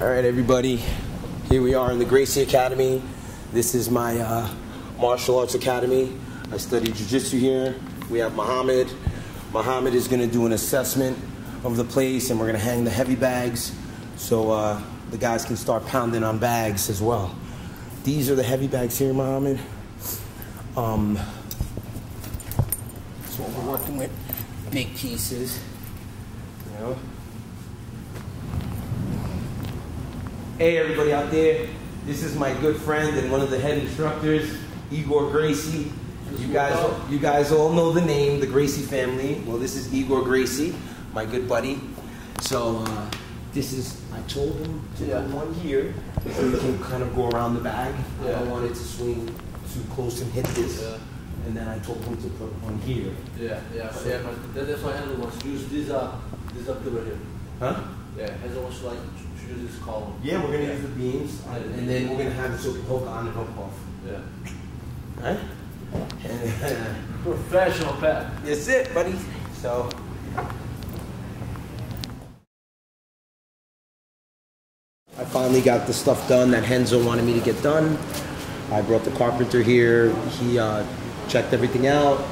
All right, everybody. Here we are in the Gracie Academy. This is my uh, martial arts academy. I study jiu-jitsu here. We have Muhammad. Muhammad is going to do an assessment of the place, and we're going to hang the heavy bags so uh, the guys can start pounding on bags as well. These are the heavy bags here, Muhammad. Um, that's what we're working with. Big pieces. You know. Hey, everybody out there. This is my good friend and one of the head instructors, Igor Gracie. You guys, you guys all know the name, the Gracie family. Well, this is Igor Gracie, my good buddy. So uh, this is, I told him to Yeah. do one here, so can kind of go around the bag. I Yeah. don't want it to swing too close and hit this. Yeah. And then I told him to put one here. Yeah, yeah, but yeah, but that's why to use this uh this up over here. Huh? Yeah, Hazel wants to like to use this column. Yeah, we're gonna yeah. use the beams, and then we're gonna have it so it can hook on and hook off. Yeah. Right? And, Professional Pat. That's it, buddy. So. I finally got the stuff done that Renzo wanted me to get done. I brought the carpenter here. He uh, checked everything out.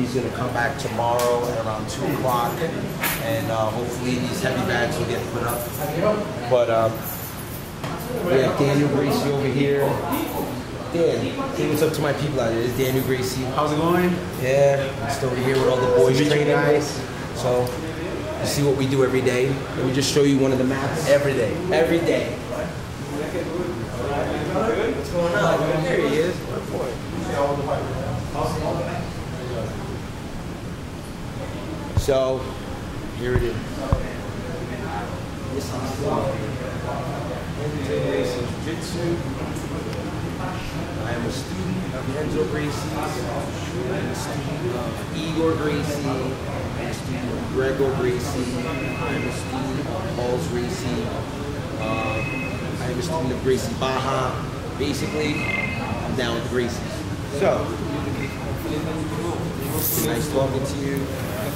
He's gonna come back tomorrow at around two o'clock, and uh, hopefully these heavy bags will get put up. But uh, we have Daniel Gracie over here. Dan, say what's up to my people out there. This is Daniel Gracie. How's it going? Yeah, just over here with all the boys Meet training. guys. So, you see what we do every day. Let me just show you one of the maps. Every day. Every day. What's going on? There he is. My boy. So, here it is. I am a student of Renzo Gracie. I am a student of Igor Gracie. I am a student of Gregor Gracie. I am a student of Paul's Gracie. Uh, I am a student of Gracie Barra. Basically, I'm down with the Gracies. So, nice talking to you.